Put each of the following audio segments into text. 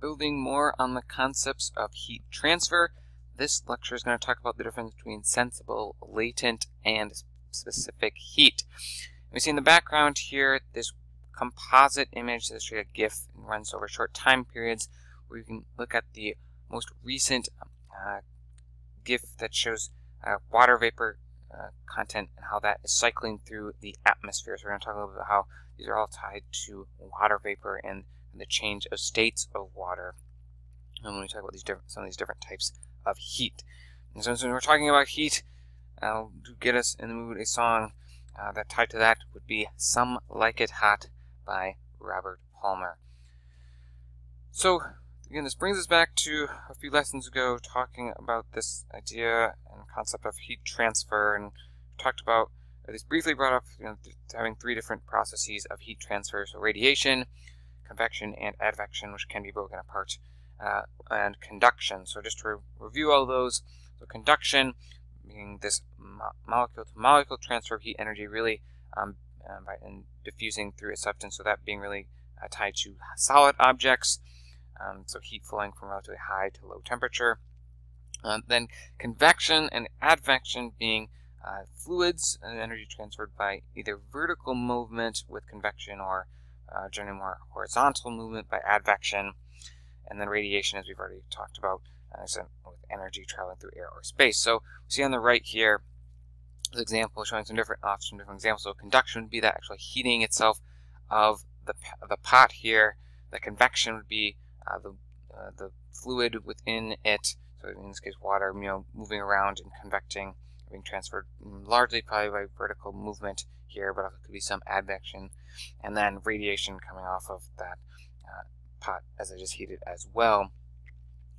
building more on the concepts of heat transfer. This lecture is going to talk about the difference between sensible, latent, and specific heat. We see in the background here this composite image, this is a GIF, and runs over short time periods, where you can look at the most recent uh, GIF that shows uh, water vapor uh, content and how that is cycling through the atmosphere. So we're going to talk a little bit about how these are all tied to water vapor and the change of states of water. And when we talk about these different, some of these different types of heat. And so when we're talking about heat, to get us in the mood, a song uh, that tied to that would be "Some Like It Hot" by Robert Palmer. So again, this brings us back to a few lessons ago, talking about this idea and concept of heat transfer, and talked about, at least briefly brought up, you know, having three different processes of heat transfer: so radiation, convection, and advection, which can be broken apart, uh, and conduction. So just to re review all those, so conduction being this mo molecule to molecule transfer of heat energy, really um, uh, by diffusing through a substance. So that being really uh, tied to solid objects. Um, so heat flowing from relatively high to low temperature. Uh, then convection and advection being uh, fluids and energy transferred by either vertical movement with convection or uh, generally more horizontal movement by advection, and then radiation, as we've already talked about, uh, with energy traveling through air or space. So we see on the right here, this example showing some different off some different examples. So conduction would be that actually heating itself of the the pot here. The convection would be uh, the uh, the fluid within it. So in this case, water, you know, moving around and convecting, being transferred largely probably by vertical movement here, but it could be some advection, and then radiation coming off of that uh, pot as it is heated as well.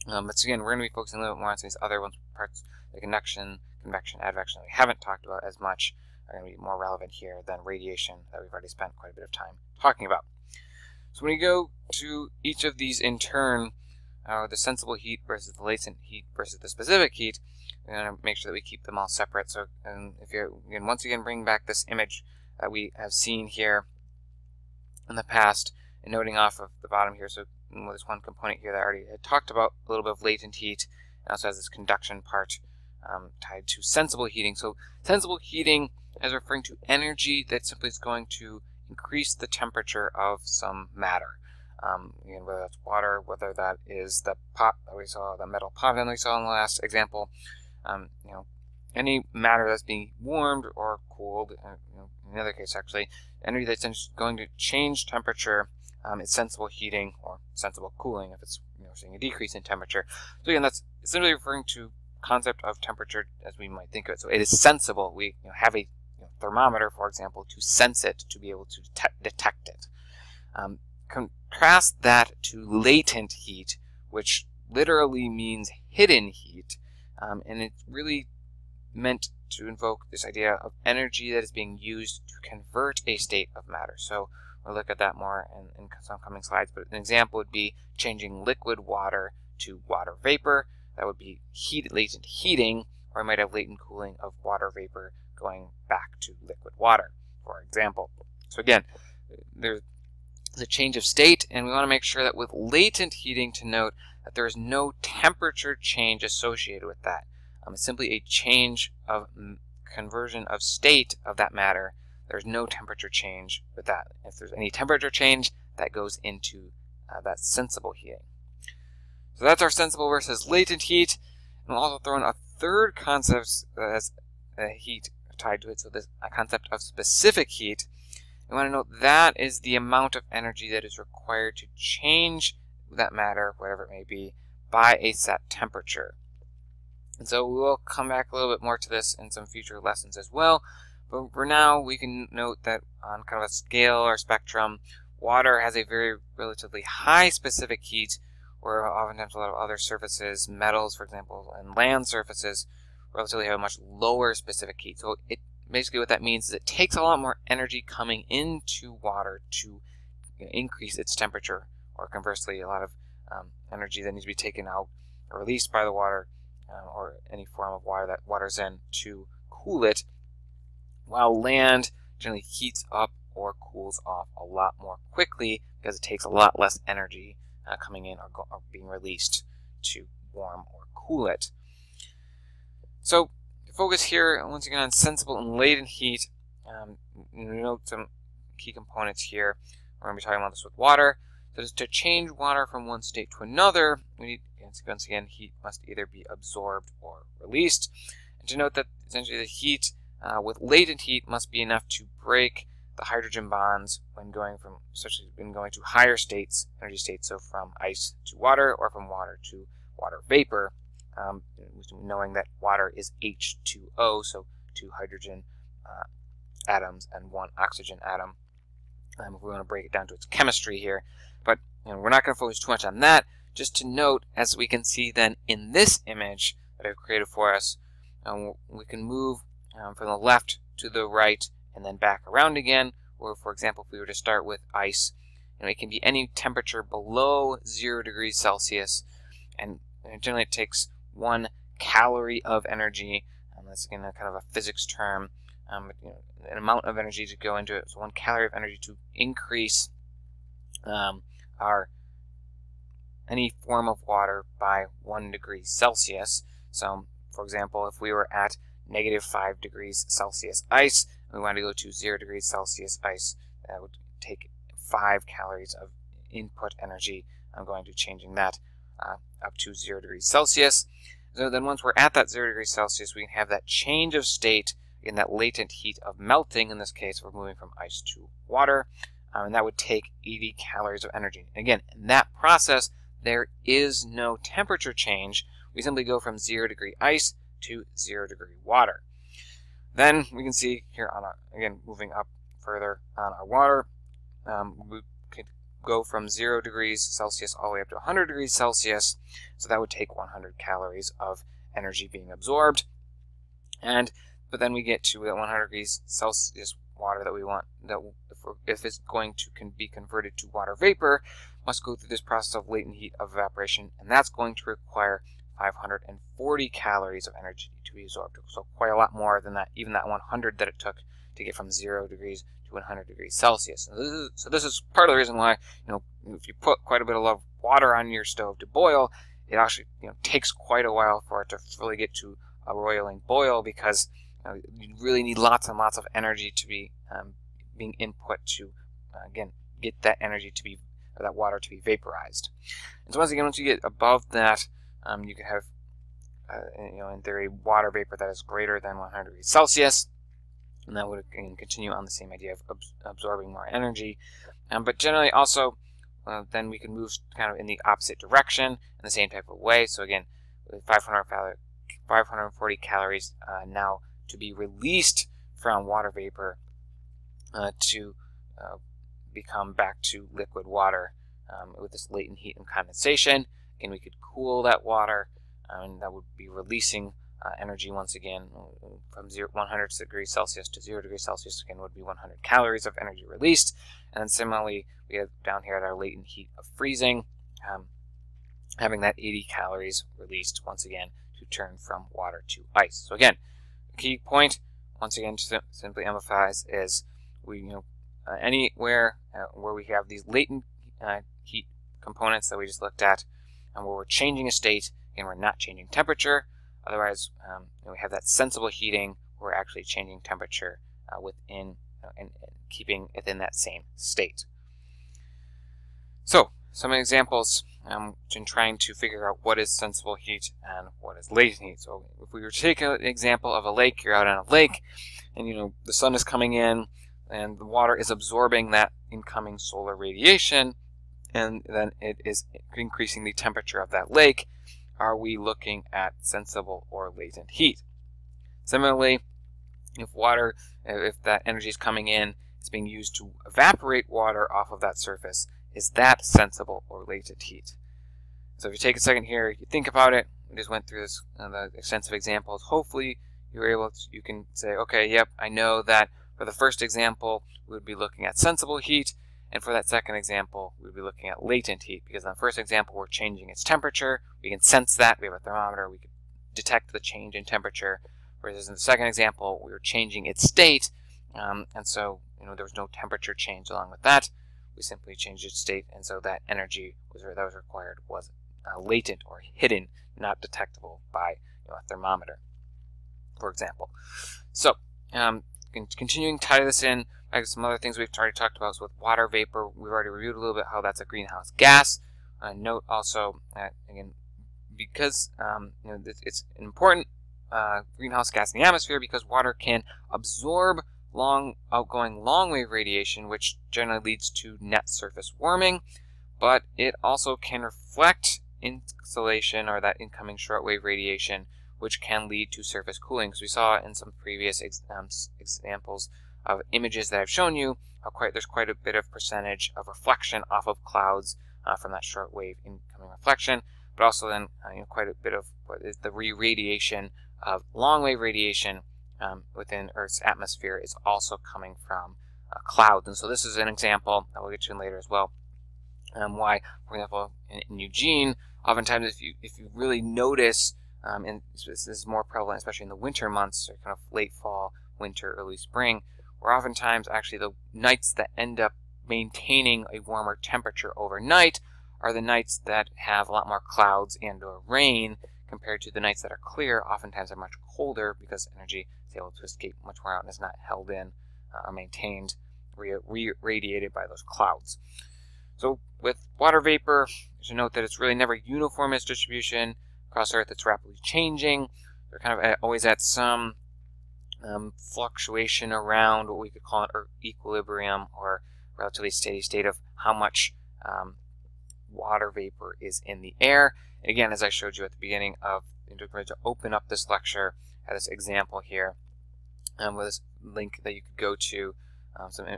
Um, but so again, we're going to be focusing a little bit more on some of these other ones, parts, the conduction, convection, advection that we haven't talked about as much are going to be more relevant here than radiation that we've already spent quite a bit of time talking about. So when we go to each of these in turn, uh, the sensible heat versus the latent heat versus the specific heat, we're going to make sure that we keep them all separate. So and if you again, once again, bring back this image that we have seen here in the past, and noting off of the bottom here. So there's one component here that I already had talked about, a little bit of latent heat. It also has this conduction part um, tied to sensible heating. So sensible heating is referring to energy that simply is going to increase the temperature of some matter. Um, whether that's water, whether that is the pot that we saw, the metal pot that we saw in the last example, um, you know, any matter that's being warmed or cooled, uh, you know, in the other case actually, energy that's going to change temperature um, is sensible heating or sensible cooling if it's you know, seeing a decrease in temperature. So again, that's simply referring to concept of temperature as we might think of it. So it is sensible. We you know, have a you know, thermometer, for example, to sense it, to be able to detect, detect it. Um, contrast that to latent heat, which literally means hidden heat, um, and it's really meant to invoke this idea of energy that is being used to convert a state of matter. So we'll look at that more in, in some coming slides, but an example would be changing liquid water to water vapor. That would be heat, latent heating, or I might have latent cooling of water vapor going back to liquid water, for example. So again, there's a change of state, and we want to make sure that with latent heating to note that there is no temperature change associated with that. Um, it's simply a change of conversion of state of that matter. There's no temperature change with that. If there's any temperature change, that goes into uh, that sensible heating. So that's our sensible versus latent heat. And we'll also throw in a third concept that has uh, heat tied to it. So this a concept of specific heat. You want to note that is the amount of energy that is required to change that matter, whatever it may be, by a set temperature. And so we will come back a little bit more to this in some future lessons as well. But for now, we can note that on kind of a scale or spectrum, water has a very relatively high specific heat, where oftentimes a lot of other surfaces, metals, for example, and land surfaces, relatively have a much lower specific heat. So it basically what that means is it takes a lot more energy coming into water to increase its temperature, or conversely, a lot of um, energy that needs to be taken out or released by the water um, or any form of water that water's in to cool it, while land generally heats up or cools off a lot more quickly because it takes a lot less energy uh, coming in are, are being released to warm or cool it. So focus here once again on sensible and latent heat. Um, note some key components here. We're going to be talking about this with water. So to change water from one state to another, we need, once again, heat must either be absorbed or released. And to note that essentially the heat uh, with latent heat must be enough to break the hydrogen bonds when going from, especially when going to higher states, energy states, so from ice to water or from water to water vapor, um, knowing that water is H2O, so two hydrogen uh, atoms and one oxygen atom. Um, if we want to break it down to its chemistry here, but you know, we're not going to focus too much on that. Just to note, as we can see then in this image that I've created for us, um, we can move um, from the left to the right and then back around again. Or for example, if we were to start with ice, you know, it can be any temperature below zero degrees Celsius, and, and generally it takes one calorie of energy. Um, that's again a kind of a physics term. Um, you know, an amount of energy to go into it. So one calorie of energy to increase um, our any form of water by one degree Celsius. So, for example, if we were at negative 5 degrees Celsius ice, we want to go to 0 degrees Celsius ice, that would take 5 calories of input energy. I'm going to changing that uh, up to 0 degrees Celsius. So then once we're at that 0 degrees Celsius, we can have that change of state in that latent heat of melting. In this case, we're moving from ice to water, um, and that would take 80 calories of energy. And again, in that process, there is no temperature change. We simply go from 0 degree ice to 0 degree water. Then we can see here on our, again, moving up further on our water, um, we could go from 0 degrees Celsius all the way up to 100 degrees Celsius. So that would take 100 calories of energy being absorbed. And but then we get to that 100 degrees Celsius water that we want that if, it's going to can be converted to water vapor must go through this process of latent heat of evaporation and that's going to require 540 calories of energy to be absorbed so quite a lot more than that even that 100 that it took to get from 0 degrees to 100 degrees Celsius this is, so this is part of the reason why you know if you put quite a bit of water on your stove to boil it actually you know takes quite a while for it to really get to a roiling boil because uh, you really need lots and lots of energy to be um, being input to, uh, again, get that energy to be, that water to be vaporized. And so once again, once you get above that, um, you can have, uh, you know, in theory, water vapor that is greater than 100 degrees Celsius, and that would continue on the same idea of absorbing more energy. Um, but generally, also, uh, then we can move kind of in the opposite direction in the same type of way. So again, 500 540 calories uh, now to be released from water vapor uh, to uh, become back to liquid water um, with this latent heat and condensation. Again, we could cool that water, um, and that would be releasing uh, energy once again from zero, 100 degrees Celsius to 0 degrees Celsius again would be 100 calories of energy released. And then similarly, we have down here at our latent heat of freezing, um, having that 80 calories released once again to turn from water to ice. So again, key point, once again, to simply emphasize, is we, you know, uh, anywhere uh, where we have these latent uh, heat components that we just looked at, and where we're changing a state and we're not changing temperature. Otherwise, um, we have that sensible heating. We're actually changing temperature uh, within uh, and, and keeping within that same state. So, some examples um, in trying to figure out what is sensible heat and what is latent heat. So if we were to take an example of a lake, you're out on a lake, and you know the sun is coming in, and the water is absorbing that incoming solar radiation, and then it is increasing the temperature of that lake. Are we looking at sensible or latent heat? Similarly, if water, if that energy is coming in, it's being used to evaporate water off of that surface, is that sensible or latent heat? So if you take a second here, you think about it, we just went through this uh, the extensive examples. Hopefully you're able to, you can say, okay, yep, I know that for the first example, we would be looking at sensible heat, and for that second example, we would be looking at latent heat, because in the first example, we're changing its temperature. We can sense that. We have a thermometer. We can detect the change in temperature. Whereas in the second example, we were changing its state, um, and so you know there was no temperature change along with that. we simply changed its state, and so that energy was, that was required was uh, latent or hidden, not detectable by you know, a thermometer, for example. So, um, continuing to tie this in, some other things we've already talked about is with water vapor. We've already reviewed a little bit how that's a greenhouse gas. Uh, note also that, again, because um, you know, it's an important uh, greenhouse gas in the atmosphere because water can absorb long outgoing long-wave radiation, which generally leads to net surface warming, but it also can reflect insolation or that incoming shortwave radiation, which can lead to surface cooling. Because we saw in some previous ex um, examples of images that I've shown you, quite, there's quite a bit of percentage of reflection off of clouds uh, from that shortwave incoming reflection, but also then uh, you know, quite a bit of what is the re-radiation of long-wave radiation um, within Earth's atmosphere is also coming from uh, clouds. And so this is an example that we'll get to in later as well. Um, why, for example, in, in, Eugene, oftentimes if you if you really notice, um, and this is more prevalent, especially in the winter months, or kind of late fall, winter, early spring, where oftentimes actually the nights that end up maintaining a warmer temperature overnight are the nights that have a lot more clouds and or rain compared to the nights that are clear, oftentimes are much colder because energy is able to escape much more out and is not held in uh, or maintained, re-radiated by those clouds. So with water vapor, you should note that it's really never uniform its distribution across Earth. It's rapidly changing. They're kind of always at some um, fluctuation around what we could call an equilibrium or relatively steady state of how much um, water vapor is in the air. Again, as I showed you at the beginning of to open up this lecture, I have this example here um, with this link that you could go to, um, some, uh,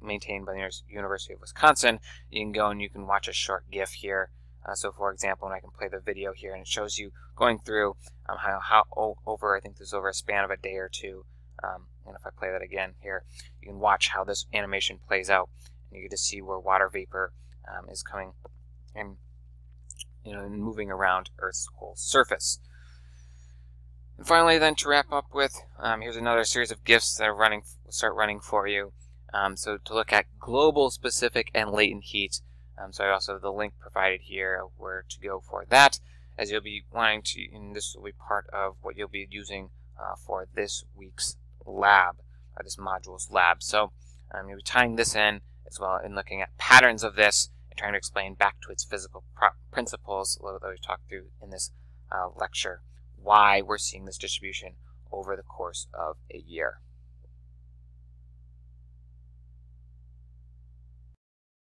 maintained by the University of Wisconsin. You can go and you can watch a short GIF here. Uh, so, for example, and I can play the video here, and it shows you going through um, how, how over, I think this is over a span of a day or two. Um, and if I play that again here, you can watch how this animation plays out, and you get to see where water vapor um, is coming and you know, moving around Earth's whole surface. And finally, then to wrap up with, um, here's another series of GIFs that are running, start running for you. Um, so to look at global, specific, and latent heat. Um, so I also have the link provided here where to go for that, as you'll be wanting to, and this will be part of what you'll be using uh, for this week's lab, or this module's lab. So um, you'll be tying this in as well and looking at patterns of this and trying to explain back to its physical principles that we talked through in this uh, lecture why we're seeing this distribution over the course of a year.